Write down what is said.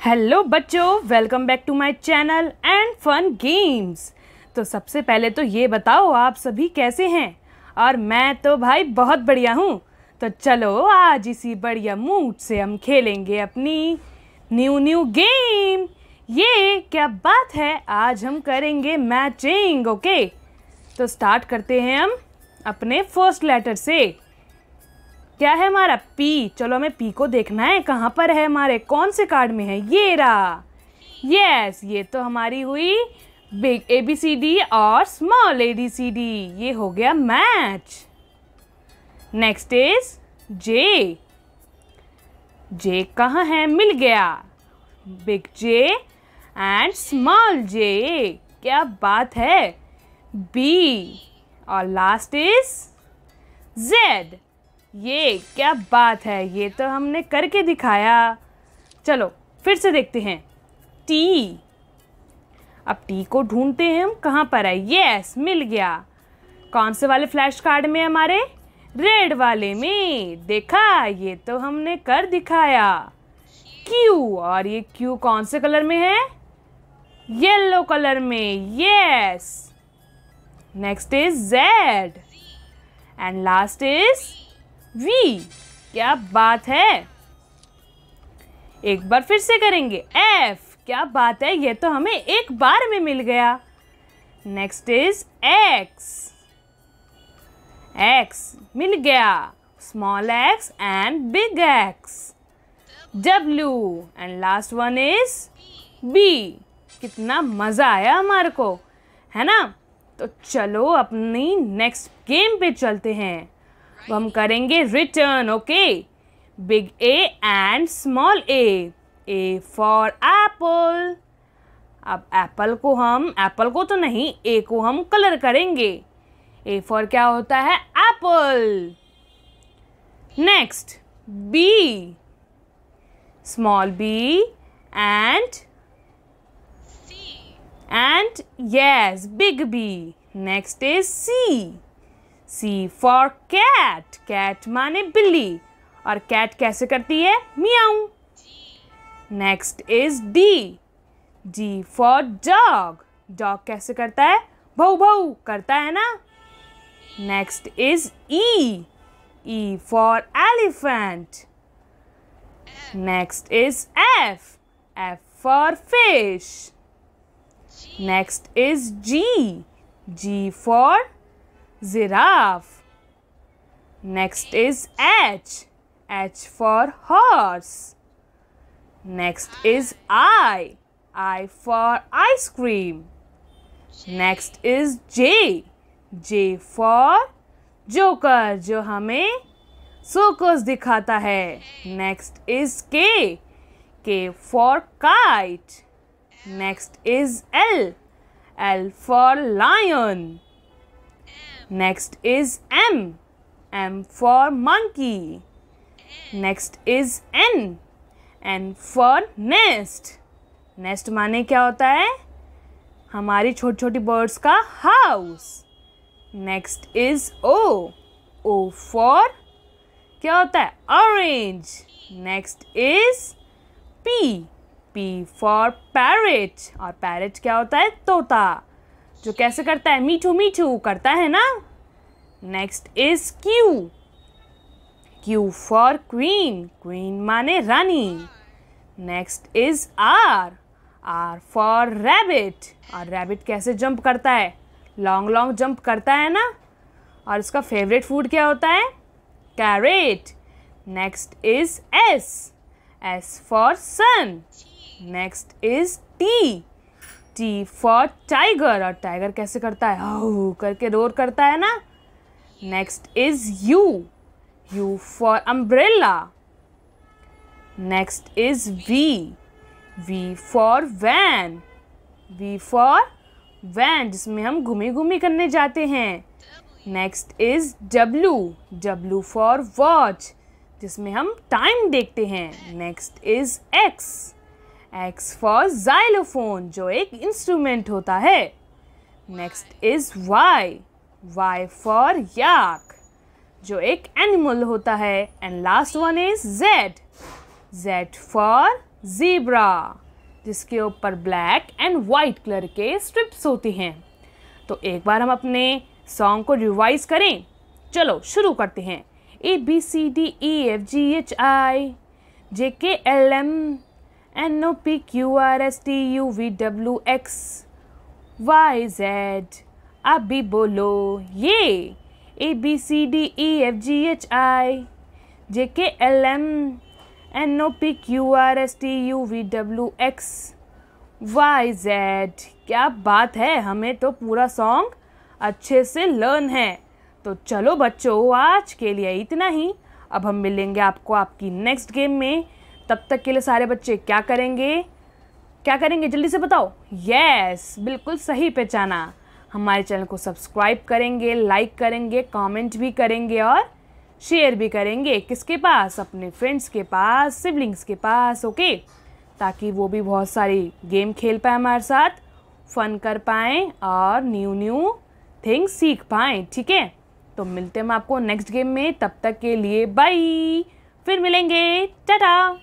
Hello बच्चों welcome back to my channel and fun games तो सबसे पहले तो ये बताओ, आप सभी कैसे हैं? और मैं तो भाई बहुत बढ़िया हूँ। तो चलो, आज इसी बढ़िया मूड से हम खेलेंगे अपनी न्यू न्यू गेम ये क्या बात है? आज हम करेंगे मैचिंग ओके तो स्टार्ट करते हैं हम अपने फ़र्स्ट लेटर से। क्या है हमारा पी चलो हमें पी को देखना है। कहाँ पर है हमारे? कौन से कार्ड में है? ये रहा। यस ये तो हमारी हुई big A B C D और small A D C D ये हो गया match next is J J कहाँ है? मिल गया। Big J and small J क्या बात है? बी और लास्ट इज़ जेड ये क्या बात है? ये तो हमने करके दिखाया। चलो, फिर से देखते हैं। टी। अब टी को ढूंढते हैं हम, कहाँ पर है? यस मिल गया। कौन से वाले फ्लैश कार्ड में हमारे? रेड वाले में। देखा, ये तो हमने कर दिखाया। क्यू और ये क्यू कौन से कलर में है? येलो कलर में। Yes next is Z and last is V क्या बात है? एक बार फिर से करेंगे। एफ़ क्या बात है? ये तो हमें एक बार में मिल गया। नेक्स्ट इज़ एक्स एक्स मिल गया। Small X and big X W and last one is B कितना मज़ा आया हमारे को, है ना? तो चलो अपनी नेक्स्ट गेम पे चलते हैं। अब हम करेंगे return okay big A and small A A for apple अब एप्पल को हम एप्पल को तो नहीं ए को हम कलर करेंगे. ए फॉर क्या होता है? Apple next B small B and and yes big B next is C C for cat cat माने बिल्ली। और कैट कैसे करती है? मियाऊ। Next is D D for dog dog कैसे करता है? भौ भौ करता है ना? Next is E E for elephant next is F F for fish next is G G for giraffe. Next is H. H for horse. Next is I. I for ice cream. Next is J. J for joker जो हमें circus दिखाता है next is K K for kite next is L L for lion Next is M. M for monkey. Next is N. N for nest. Nest माने क्या होता है? हमारी छोटी छोटी बर्ड्स का house next is O O for क्या होता है? Orange next is P P for parrot और पैरेट क्या होता है? तोता. जो कैसे करता है? मीठू मीठू करता है ना? Next is Q Q for queen queen माने रानी. Next is R R for rabbit और रैबिट कैसे जंप करता है? लॉन्ग लॉन्ग जंप करता है ना? और इसका फेवरेट फ़ूड क्या होता है? Carrot next is S S for sun next is T T for tiger और टाइगर कैसे करता है? हाउ करके रोर करता है ना? Next is U U for umbrella next is V V for van V for van जिसमें हम घूमी घूमी करने जाते हैं. Next is W W for watch जिसमें हम टाइम देखते हैं. Next is X X for xylophone जो एक इंस्ट्रूमेंट होता है। Next is Y Y for yak जो एक एनिमल होता है। And last one is Z Z for zebra जिसके ऊपर ब्लैक एंड वाइट कलर के स्ट्रिप्स होती हैं। तो एक बार हम अपने सॉन्ग को रिवाइज करें। चलो, शुरू करते हैं। A B C D E F G H I J K L M N O P Q R S T U V W X Y Z आप भी बोलो, ये A B C D E F G H I J K L M N O P Q R S T U V W X Y Z क्या बात है, हमें तो पूरा सॉन्ग अच्छे से लर्न है। तो चलो बच्चों, आज के लिए इतना ही। अब हम मिलेंगे आपको आपकी नेक्स्ट गेम में। तब तक के लिए सारे बच्चे क्या करेंगे? क्या करेंगे? जल्दी से बताओ। यस बिल्कुल सही पहचाना। हमारे चैनल को सब्सक्राइब करेंगे लाइक करेंगे कमेंट भी करेंगे और शेयर भी करेंगे। किसके पास? अपने फ्रेंड्स के पास सिबलिंग्स के पास ओके ताकि वो भी बहुत सारी गेम खेल पाए हमारे साथ फन कर पाएँ और न्यू न्यू थिंग्स सीख पाएँ, ठीक है? तो मिलते हैं हम आपको नेक्स्ट गेम में। तब तक के लिए बाय फिर मिलेंगे। टाटा